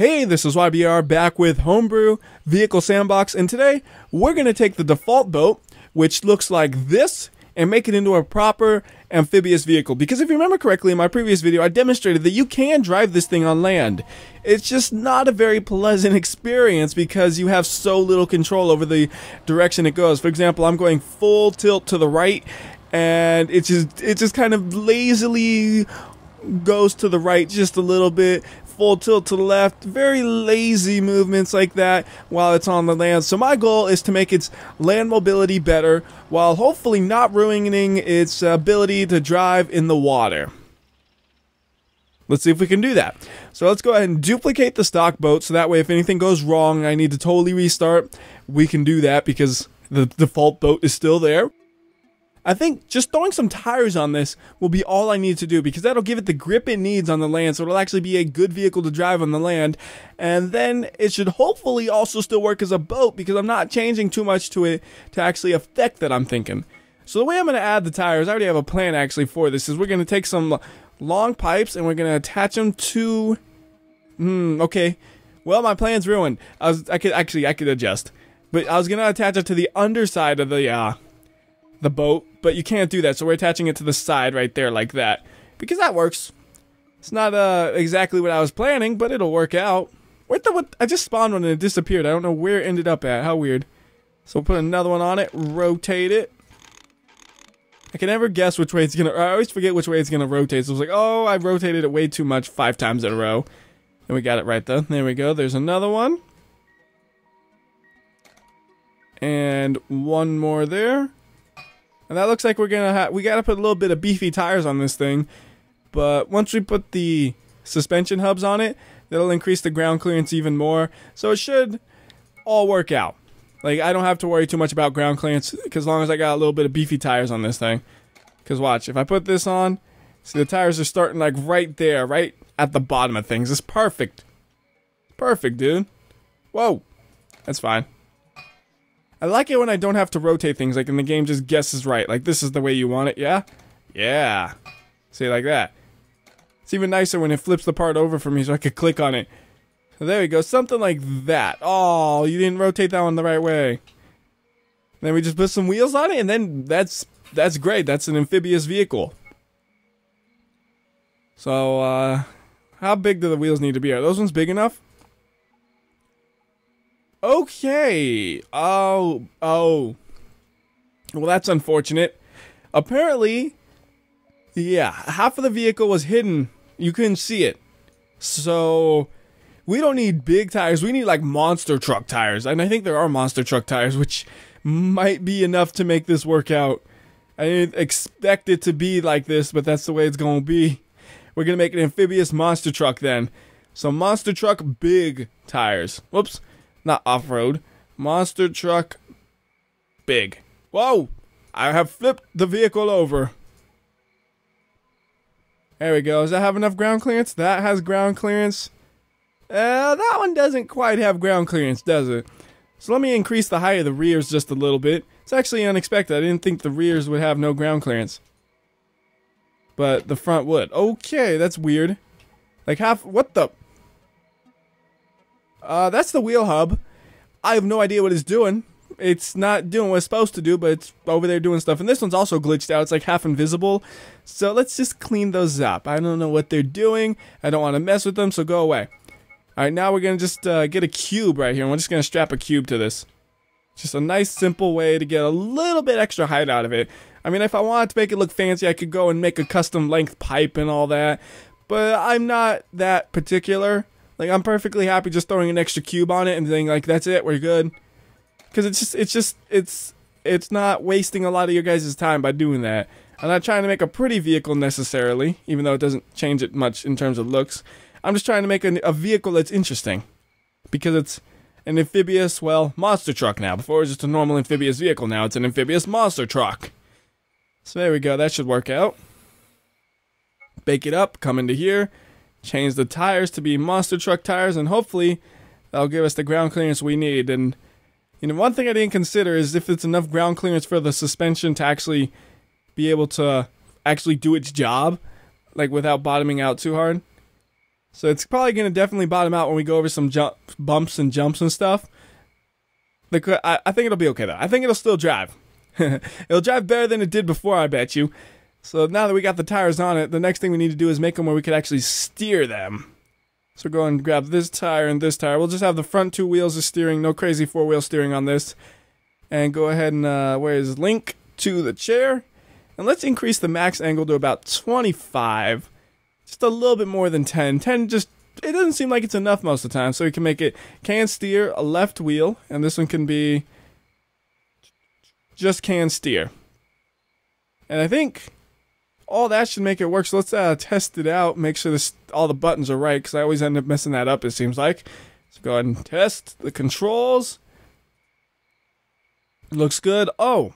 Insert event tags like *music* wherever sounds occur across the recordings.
Hey, this is YBR back with Homebrew Vehicle Sandbox, and today we're going to take the default boat, which looks like this, and make it into a proper amphibious vehicle. Because if you remember correctly in my previous video, I demonstrated that you can drive this thing on land. It's just not a very pleasant *laughs* experience because you have so little control over the direction it goes. For example, I'm going full tilt to the right, and it just it just kind of lazily goes to the right just a little bit full tilt to the left, very lazy movements like that while it's on the land. So my goal is to make its land mobility better while hopefully not ruining its ability to drive in the water. Let's see if we can do that. So let's go ahead and duplicate the stock boat so that way if anything goes wrong I need to totally restart, we can do that because the default boat is still there. I think just throwing some tires on this will be all I need to do because that'll give it the grip it needs on the land so it'll actually be a good vehicle to drive on the land and then it should hopefully also still work as a boat because I'm not changing too much to it to actually affect that I'm thinking. So the way I'm going to add the tires, I already have a plan actually for this, is we're going to take some long pipes and we're going to attach them to... Hmm, okay. Well, my plan's ruined. I was, I could, actually, I could adjust. But I was going to attach it to the underside of the, uh, the boat, but you can't do that. So we're attaching it to the side right there like that because that works. It's not uh, exactly what I was planning, but it'll work out. Where the what? I just spawned one and it disappeared. I don't know where it ended up at. How weird. So we'll put another one on it, rotate it. I can never guess which way it's gonna. I always forget which way it's gonna rotate. So I was like, oh, I rotated it way too much five times in a row. And we got it right though. There we go. There's another one. And one more there. And that looks like we're gonna have, we gotta put a little bit of beefy tires on this thing. But once we put the suspension hubs on it, that'll increase the ground clearance even more. So it should all work out. Like, I don't have to worry too much about ground clearance, as long as I got a little bit of beefy tires on this thing. Because watch, if I put this on, see the tires are starting like right there, right at the bottom of things. It's perfect. Perfect, dude. Whoa. That's fine. I like it when I don't have to rotate things, like, and the game just guesses right. Like, this is the way you want it, yeah? Yeah. See, like that. It's even nicer when it flips the part over for me so I could click on it. So there we go, something like that. Oh, you didn't rotate that one the right way. Then we just put some wheels on it, and then that's that's great. That's an amphibious vehicle. So, uh, how big do the wheels need to be? Are those ones big enough? Okay. Oh, oh. Well, that's unfortunate. Apparently, yeah, half of the vehicle was hidden. You couldn't see it. So, we don't need big tires. We need like monster truck tires. And I think there are monster truck tires, which might be enough to make this work out. I didn't expect it to be like this, but that's the way it's going to be. We're going to make an amphibious monster truck then. So, monster truck big tires. Whoops not off-road, monster truck big. Whoa! I have flipped the vehicle over. There we go. Does that have enough ground clearance? That has ground clearance. Uh, that one doesn't quite have ground clearance, does it? So let me increase the height of the rears just a little bit. It's actually unexpected. I didn't think the rears would have no ground clearance. But the front would. Okay, that's weird. Like half... What the... Uh, that's the wheel hub. I have no idea what it's doing. It's not doing what it's supposed to do, but it's over there doing stuff. And this one's also glitched out. It's like half invisible. So let's just clean those up. I don't know what they're doing. I don't want to mess with them, so go away. Alright, now we're going to just uh, get a cube right here. And we're just going to strap a cube to this. Just a nice, simple way to get a little bit extra height out of it. I mean, if I wanted to make it look fancy, I could go and make a custom length pipe and all that. But I'm not that particular. Like I'm perfectly happy just throwing an extra cube on it and saying like that's it, we're good. Cuz it's just it's just it's it's not wasting a lot of your guys' time by doing that. I'm not trying to make a pretty vehicle necessarily, even though it doesn't change it much in terms of looks. I'm just trying to make a, a vehicle that's interesting. Because it's an amphibious, well, monster truck now. Before it was just a normal amphibious vehicle, now it's an amphibious monster truck. So there we go, that should work out. Bake it up, come into here, change the tires to be monster truck tires, and hopefully that'll give us the ground clearance we need. And you know, one thing I didn't consider is if it's enough ground clearance for the suspension to actually be able to actually do its job, like without bottoming out too hard. So it's probably going to definitely bottom out when we go over some jump, bumps and jumps and stuff. The, I, I think it'll be okay though. I think it'll still drive. *laughs* it'll drive better than it did before, I bet you. So now that we got the tires on it, the next thing we need to do is make them where we could actually steer them. So go and grab this tire and this tire. We'll just have the front two wheels of steering, no crazy four wheel steering on this. And go ahead and uh, where's link to the chair? And let's increase the max angle to about 25. Just a little bit more than 10. 10 just it doesn't seem like it's enough most of the time. So we can make it can steer a left wheel, and this one can be just can steer. And I think all that should make it work. So let's uh, test it out, make sure this all the buttons are right, because I always end up messing that up. It seems like. So go ahead and test the controls. Looks good. Oh,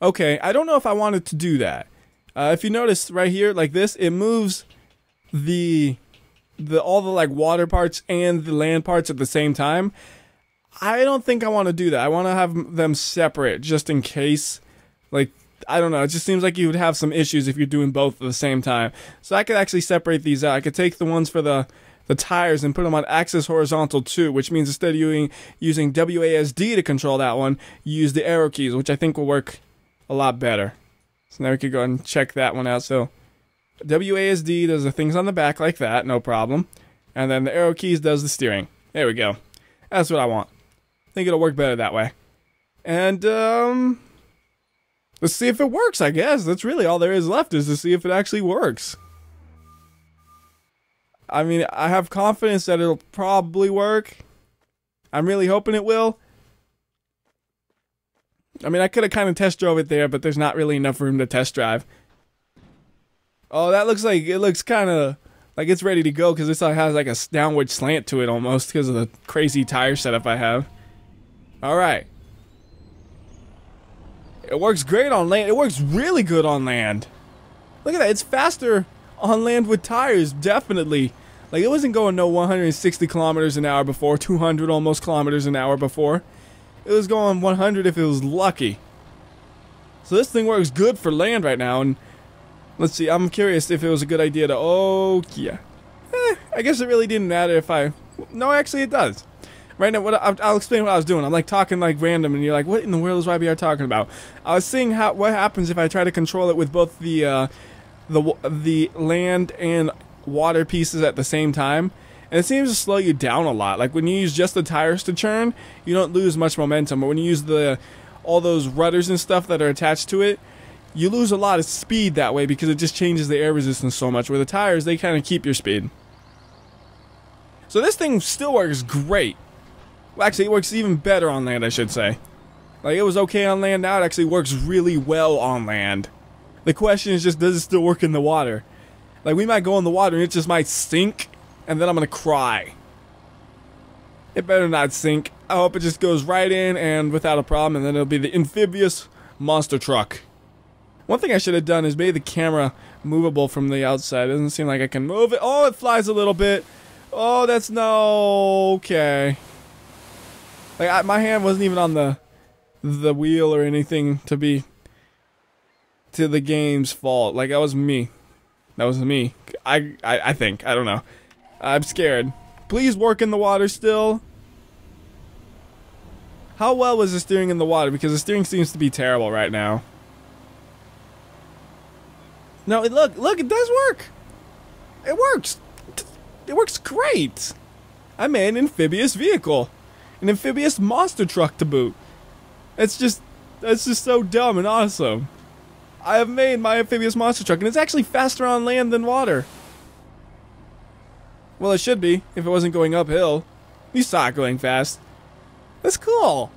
okay. I don't know if I wanted to do that. Uh, if you notice right here, like this, it moves the the all the like water parts and the land parts at the same time. I don't think I want to do that. I want to have them separate just in case. Like I don't know. It just seems like you would have some issues if you're doing both at the same time. So I could actually separate these out. I could take the ones for the the tires and put them on axis horizontal too, which means instead of using using WASD to control that one, use the arrow keys, which I think will work a lot better. So now we could go and check that one out. So WASD does the things on the back like that, no problem. And then the arrow keys does the steering. There we go. That's what I want. I think it'll work better that way. And, um, let's see if it works, I guess. That's really all there is left is to see if it actually works. I mean, I have confidence that it'll probably work. I'm really hoping it will. I mean, I could have kind of test drove it there, but there's not really enough room to test drive. Oh, that looks like it looks kind of like it's ready to go because this has like a downward slant to it almost because of the crazy tire setup I have. All right. It works great on land. It works really good on land. Look at that. It's faster on land with tires, definitely. Like it wasn't going no 160 kilometers an hour before, 200 almost kilometers an hour before. It was going 100 if it was lucky. So this thing works good for land right now, and let's see, I'm curious if it was a good idea to, oh, yeah. Eh, I guess it really didn't matter if I, no, actually it does. Right now, what I, I'll explain what I was doing. I'm like talking like random, and you're like, "What in the world is YBR talking about?" I was seeing how what happens if I try to control it with both the uh, the the land and water pieces at the same time, and it seems to slow you down a lot. Like when you use just the tires to churn, you don't lose much momentum, but when you use the all those rudders and stuff that are attached to it, you lose a lot of speed that way because it just changes the air resistance so much. Where the tires, they kind of keep your speed. So this thing still works great. Well, actually, it works even better on land, I should say. Like, it was okay on land, now it actually works really well on land. The question is just, does it still work in the water? Like, we might go in the water and it just might sink, and then I'm gonna cry. It better not sink. I hope it just goes right in and without a problem, and then it'll be the amphibious monster truck. One thing I should have done is made the camera movable from the outside. It doesn't seem like I can move it. Oh, it flies a little bit. Oh, that's no... Okay. Like, I, my hand wasn't even on the the wheel or anything to be to the game's fault. Like, that was me. That was me. I, I, I think. I don't know. I'm scared. Please work in the water still. How well was the steering in the water? Because the steering seems to be terrible right now. No, look, look, it does work. It works. It works great. I made an amphibious vehicle. An amphibious monster truck to boot. It's just, that's just so dumb and awesome. I have made my amphibious monster truck, and it's actually faster on land than water. Well, it should be, if it wasn't going uphill. You saw it going fast. That's cool.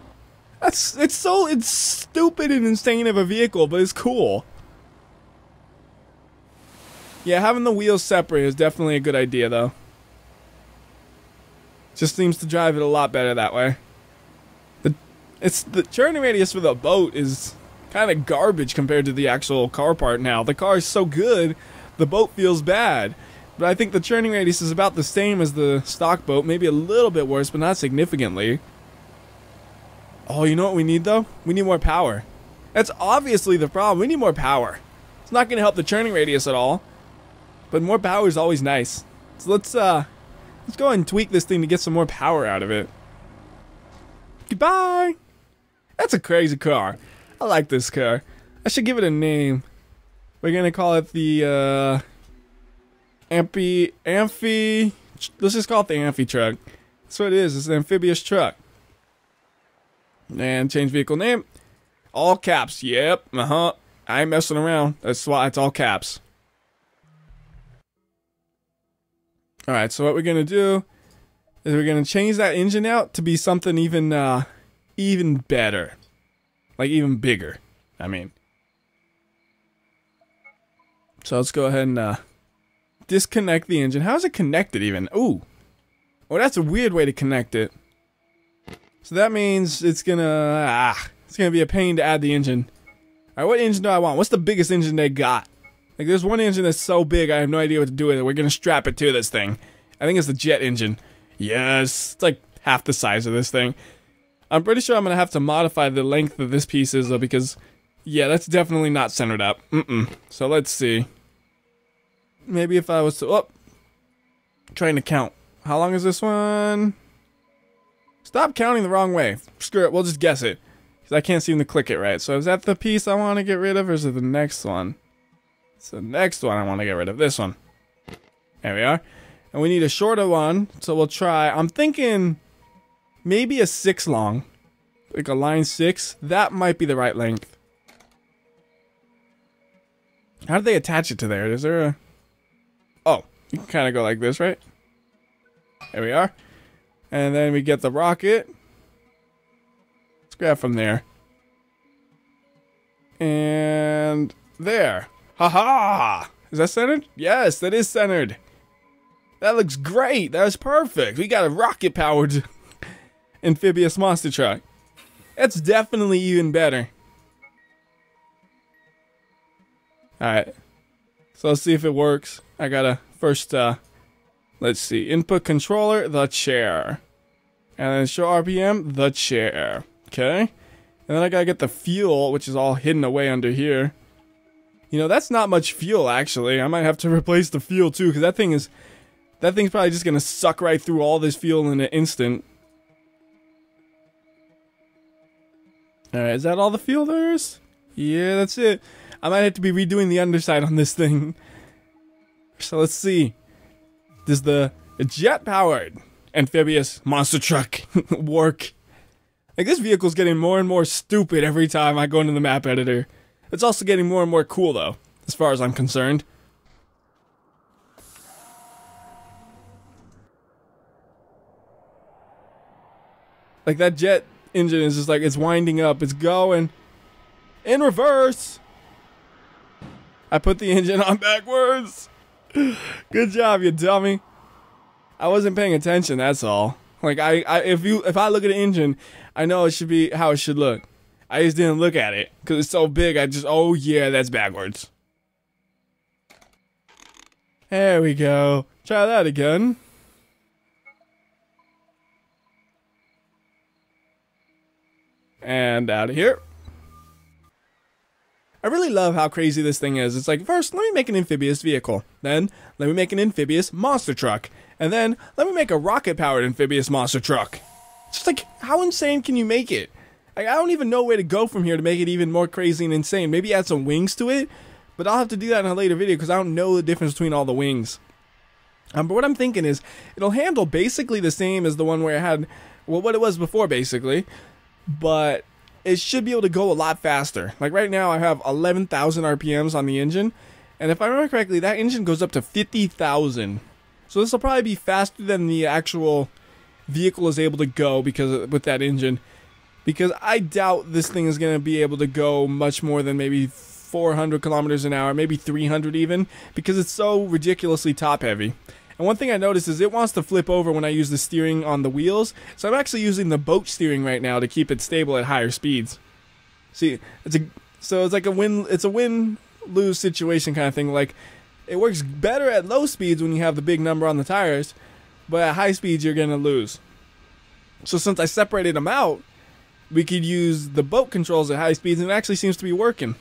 That's, it's so, it's stupid and insane of a vehicle, but it's cool. Yeah, having the wheels separate is definitely a good idea, though. Just seems to drive it a lot better that way. The it's the turning radius for the boat is kind of garbage compared to the actual car part now. The car is so good, the boat feels bad. But I think the turning radius is about the same as the stock boat, maybe a little bit worse, but not significantly. Oh, you know what we need though? We need more power. That's obviously the problem. We need more power. It's not going to help the turning radius at all. But more power is always nice. So let's uh let's go ahead and tweak this thing to get some more power out of it. Goodbye. That's a crazy car. I like this car. I should give it a name. We're gonna call it the uh Amphi Amphi let's just call it the Amphi truck. That's what it is, it's an amphibious truck. And change vehicle name. All caps. Yep. Uh-huh. I ain't messing around. That's why it's all caps. Alright, so what we're gonna do is we're gonna change that engine out to be something even uh even better. Like even bigger. I mean. So let's go ahead and uh disconnect the engine. How is it connected even? Ooh. Oh, that's a weird way to connect it. So that means it's gonna ah, it's gonna be a pain to add the engine. Alright, what engine do I want? What's the biggest engine they got? Like, there's one engine that's so big, I have no idea what to do with it. We're gonna strap it to this thing. I think it's the jet engine. Yes, it's like half the size of this thing. I'm pretty sure I'm gonna have to modify the length of this piece is though, because, yeah, that's definitely not centered up. Mm-mm. So let's see. Maybe if I was to, oh, trying to count. How long is this one? Stop counting the wrong way. Screw it, we'll just guess it. Because I can't seem to click it right. So is that the piece I want to get rid of, or is it the next one? So next one I want to get rid of this one. There we are. And we need a shorter one, so we'll try. I'm thinking maybe a six long. Like a line six. That might be the right length. How do they attach it to there? Is there a... Oh, you can kind of go like this, right? There we are. And then we get the rocket. Let's grab from there. And there. Haha! -ha! Is that centered? Yes, that is centered. That looks great. That is perfect. We got a rocket powered *laughs* amphibious monster truck. That's definitely even better. Alright. So let's see if it works. I gotta first, uh, let's see. Input controller, the chair. And then show RPM, the chair. Okay. And then I gotta get the fuel, which is all hidden away under here. You know, that's not much fuel, actually. I might have to *laughs* replace the fuel, too, because that thing is... That thing's probably just gonna suck right through all this fuel in an instant. Alright, is that all the fuel there is? Yeah, that's it. I might have to be redoing the underside on this thing. So let's see. Does the jet-powered amphibious monster truck *laughs* work? Like, this vehicle's getting more and more stupid every time I go into the map editor. It's also getting more and more cool, though, as far as I'm concerned. Like, that jet engine is just like, it's winding up, it's going. In reverse! I put the engine on *laughs* backwards! Good job, you dummy. I wasn't paying attention, that's all. Like, I, I if you, if I look at the engine, I know it should be how it should look. I just didn't look at it because it's so big. I just, oh yeah, that's backwards. There we go. Try that again. And out of here. I really love how crazy this thing is. It's like, first, let me make an amphibious vehicle. Then, let me make an amphibious monster truck. And then, let me make a rocket-powered amphibious monster truck. It's just like, how insane can you make it? I don't even know where to go from here to make it even more crazy and insane. Maybe add some wings to it, but I'll have to do that in a later video because I don't know the difference between all the wings. Um, but what I'm thinking is, it'll handle basically the same as the one where it had, well, what it was before, basically. But it should be able to go a lot faster. Like right now, I have 11,000 RPMs on the engine. And if I remember correctly, that engine goes up to 50,000. So this will probably be faster than the actual vehicle is able to go because with that engine because I doubt this thing is going to be able to go much more than maybe 400 kilometers an hour, maybe 300 even, because it's so ridiculously top heavy. And one thing I noticed is it wants to flip over when I use the steering on the wheels, so I'm actually using the boat steering right now to keep it stable at higher speeds. See, it's a so it's like a win it's a win lose situation kind of thing. Like it works better at low speeds when you have the big number on the tires, but at high speeds you're gonna lose. So since I separated them out, we could use the boat controls at high speeds, and it actually seems to be working.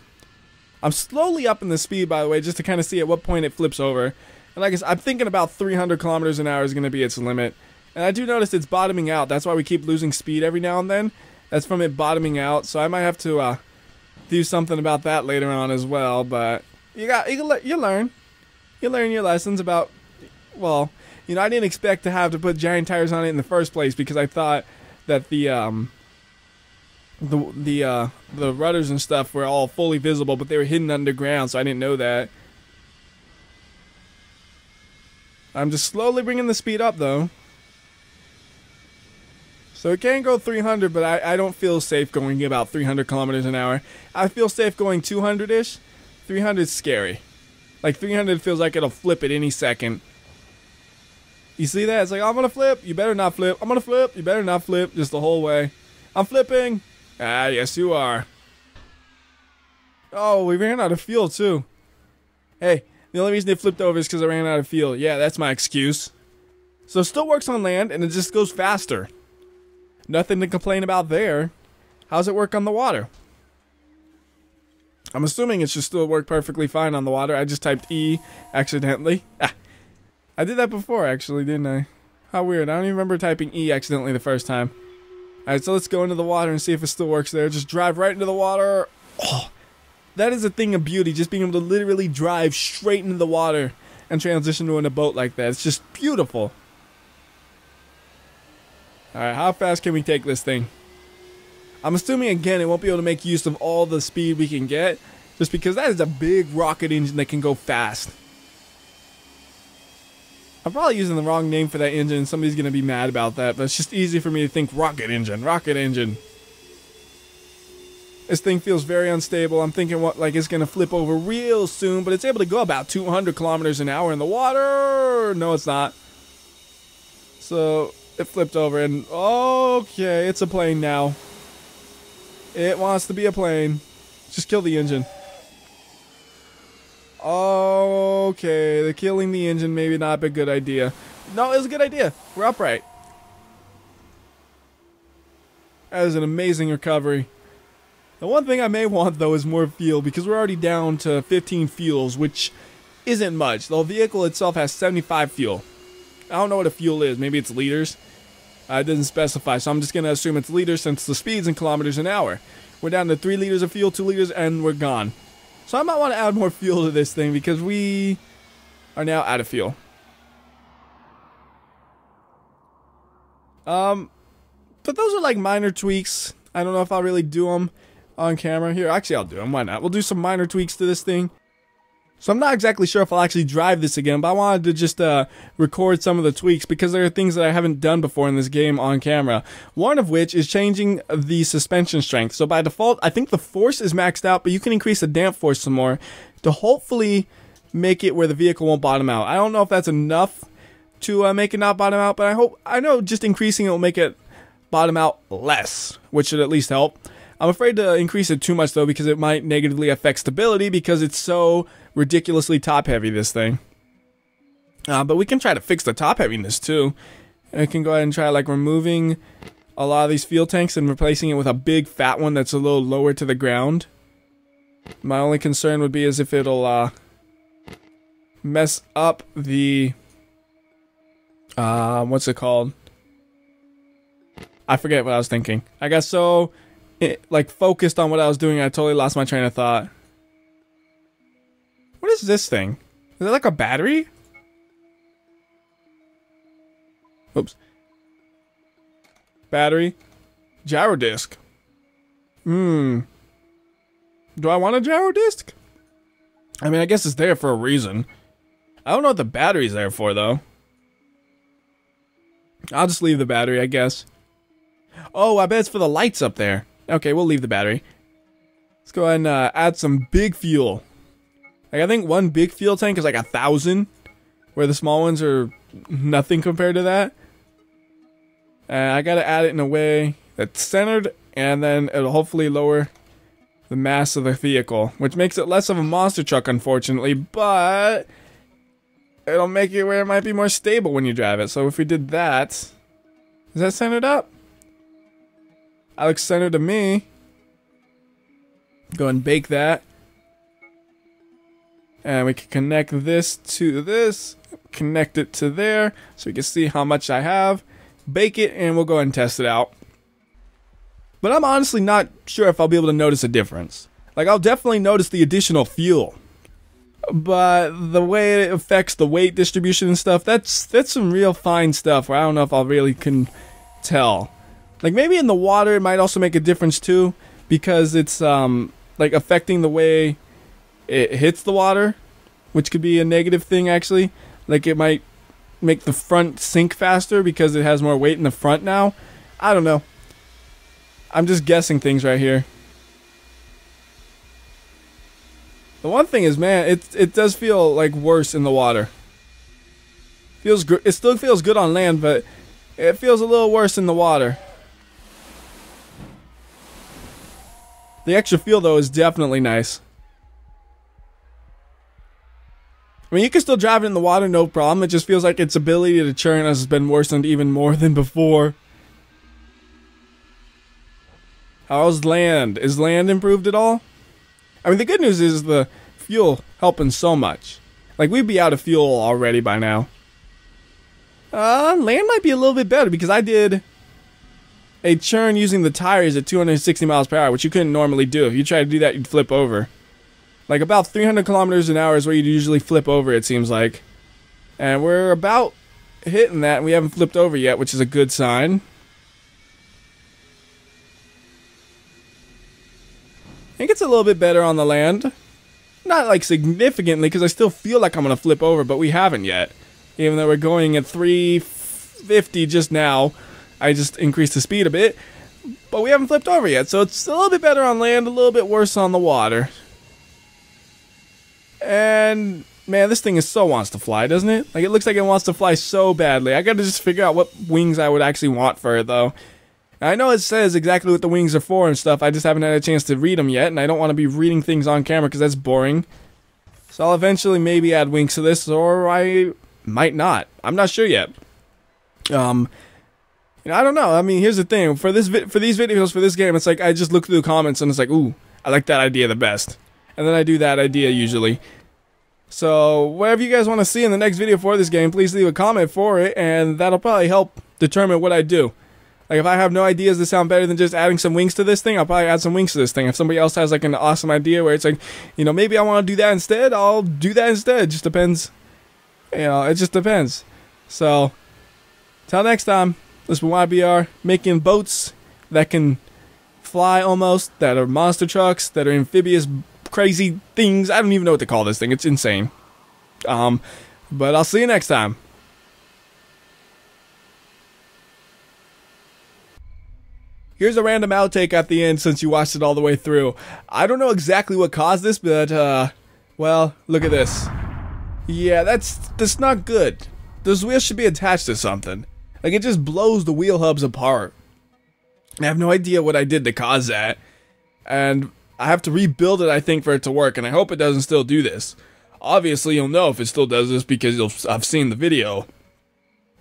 I'm slowly upping the speed, by the way, just to kind of see at what point it flips over. And like I said, I'm thinking about 300 kilometers an hour is going to be its limit. And I do notice it's bottoming out. That's why we keep losing speed every now and then. That's from it bottoming out. So I might have to uh, do something about that later on as well. But you got you, you learn. You learn your lessons about. Well, you know, I didn't expect to have to put giant tires on it in the first place because I thought that the um the the uh the rudders and stuff were all fully visible, but they were hidden underground, so I didn't know that. I'm just slowly bringing the speed up though. So it can go 300, but I, I don't feel safe going about 300 kilometers an hour. I feel safe going 200-ish. 300 is scary. Like 300 feels like it'll flip at any second. You see that? It's like, I'm gonna flip. You better not flip. I'm gonna flip. You better not flip. Just the whole way. I'm flipping. Ah, yes you are. Oh, we ran out of fuel too. Hey, the only reason it flipped over is because I ran out of fuel. Yeah, that's my excuse. So it still works on land, and it just goes faster. Nothing to complain about there. How's it work on the water? I'm assuming it should still work perfectly fine on the water. I just typed E accidentally. Ah, I did that before, actually, didn't I? How weird. I don't even remember typing E accidentally the first time. Alright, so let's go into the water and see if it still works there. Just drive right into the water. Oh, that is a thing of beauty, just being able to literally drive straight into the water and transition to in a boat like that. It's just beautiful. Alright, how fast can we take this thing? I'm assuming, again, it won't be able to make use of all the speed we can get, just because that is a big rocket engine that can go fast. I'm probably using the wrong name for that engine. Somebody's going to be mad about that, but it's just easy for me to think rocket engine, rocket engine. This thing feels very unstable. I'm thinking what like it's going to flip over real soon, but it's able to go about 200 kilometers an hour in the water. No, it's not. So it flipped over and okay, it's a plane now. It wants to be a plane. Just kill the engine. Oh, Okay, the killing the engine maybe not a good idea. No, it was a good idea. We're upright. That is an amazing recovery. The one thing I may want though is more fuel because we're already down to 15 fuels, which isn't much. The vehicle itself has 75 fuel. I don't know what a fuel is. Maybe it's liters. Uh, it doesn't specify, so I'm just going to assume it's liters since the speed's in kilometers an hour. We're down to 3 liters of fuel, 2 liters, and we're gone. So I might want to add more fuel to this thing because we are now out of fuel. Um, but those are like minor tweaks. I don't know if I'll really do them on camera. Here, actually I'll do them. Why not? We'll do some minor tweaks to this thing. So I'm not exactly sure if I'll actually drive this again, but I wanted to just uh, record some of the tweaks because there are things that I haven't done before in this game on camera. One of which is changing the suspension strength. So by default, I think the force is maxed out, but you can increase the damp force some more to hopefully make it where the vehicle won't bottom out. I don't know if that's enough to uh, make it not bottom out, but I hope I know just increasing it will make it bottom out less, which should at least help. I'm afraid to increase it too much though because it might negatively affect stability because it's so ridiculously top heavy this thing. Uh, but we can try to fix the top heaviness too. I can go ahead and try like removing a lot of these fuel tanks and replacing it with a big fat one that's a little lower to the ground. My only concern would be as if it'll uh, mess up the uh, what's it called? I forget what I was thinking. I got so it, like focused on what I was doing, I totally lost my train of thought. Is this thing? Is it like a battery? Oops. Battery. Gyro disc. Hmm. Do I want a gyro disc? I mean, I guess it's there for a reason. I don't know what the battery's there for, though. I'll just leave the battery, I guess. Oh, I bet it's for the lights up there. Okay, we'll leave the battery. Let's go ahead and uh, add some big fuel. Like, I think one big fuel tank is like a thousand, where the small ones are nothing compared to that. And I gotta add it in a way that's centered, and then it'll hopefully lower the mass of the vehicle, which makes it less of a monster truck, unfortunately, but it'll make it where it might be more stable when you drive it. So if we did that, is that centered up? Alex Center to me. Go and bake that. And we can connect this to this. connect it to there so we can see how much I have. Bake it, and we'll go and test it out. But I'm honestly not sure if I'll be able to notice a difference. Like, I'll definitely notice the additional fuel. But the way it affects the weight distribution and stuff, that's that's some real fine stuff where I don't know if I really can tell. Like maybe in the water it might also make a difference too, because it's um like affecting the way it hits the water, which could be a negative thing actually. Like it might make the front sink faster because it has more weight in the front now. I don't know. I'm just guessing things right here. The one thing is, man, it it does feel like worse in the water. Feels good. It still feels good on land, but it feels a little worse in the water. The extra feel though is definitely nice. I mean, you can still drive it in the water, no problem. It just feels like its ability to churn has been worsened even more than before. How's land? Is land improved at all? I mean, the good news is the fuel helping so much. Like, we'd be out of fuel already by now. Uh, land might be a little bit better because I did a churn using the tires at 260 miles per hour, which you couldn't normally do. If you tried to do that, you'd flip over. Like about 300 kilometers an hour is where you usually flip over, it seems like. And we're about hitting that, and we haven't flipped over yet, which is a good sign. I think it's a little bit better on the land. Not like significantly, because I still feel like I'm going to flip over, but we haven't yet. Even though we're going at 350 just now. I just increased the speed a bit. But we haven't flipped over yet, so it's a little bit better on land, a little bit worse on the water. And man, this thing is so wants to fly, doesn't it? Like it looks like it wants to fly so badly. I gotta just figure out what wings I would actually want for it though. I know it says exactly what the wings are for and stuff. I just haven't had a chance to read them yet, and I don't want to be reading things on camera because that's boring. So I'll eventually maybe add wings to this, or I might not. I'm not sure yet. Um, you know, I don't know. I mean, here's the thing: for this for these videos for this game, it's like I just look through the comments and it's like, ooh, I like that idea the best, and then I do that idea usually. So whatever you guys want to see in the next video for this game, please leave a comment for it, and that'll probably help determine what I do. Like if I have no ideas that sound better than just adding some wings to this thing, I'll probably add some wings to this thing. If somebody else has like an awesome idea where it's like, you know, maybe I want to do that instead, I'll do that instead. Just depends. You know, it just depends. So, till next time, this is YBR making boats that can fly almost, that are monster trucks, that are amphibious crazy things. I don't even know what to call this thing. It's insane. Um, but I'll see you next time. Here's a random outtake at the end since you watched it all the way through. I don't know exactly what caused this, but, uh, well, look at this. Yeah, that's, that's not good. Those wheels should be attached to something. Like, it just blows the wheel hubs apart. I have no idea what I did to cause that. And I have to rebuild it, I think, for it to work, and I hope it doesn't still do this. Obviously, you'll know if it still does this because I've seen the video.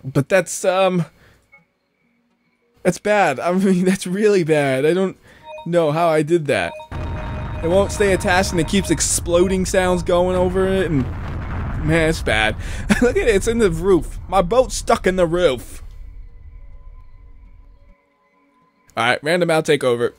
But that's, um... That's bad. *laughs* I mean, that's really bad. I don't know how I did that. It won't stay attached and it keeps exploding sounds going over it and... Man, it's bad. *laughs* Look at it, it's in the roof. My boat's stuck in the roof. Alright, random outtake over.